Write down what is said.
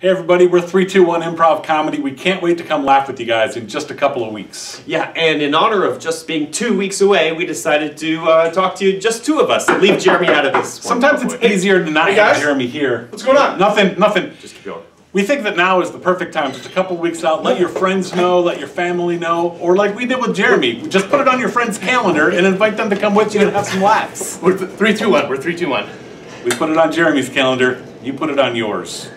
Hey everybody, we're 321 Improv Comedy. We can't wait to come laugh with you guys in just a couple of weeks. Yeah, and in honor of just being two weeks away, we decided to uh, talk to you, just two of us, leave Jeremy out of this. Sometimes it's easier to not hey, have. Jeremy here. What's going on? Nothing, nothing. Just keep going. We think that now is the perfect time, just a couple weeks out. Let your friends know, let your family know, or like we did with Jeremy, just put it on your friend's calendar and invite them to come with you and have some laughs. We're three, two, one. We're three, two, one. We put it on Jeremy's calendar, you put it on yours.